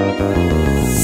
Thank you.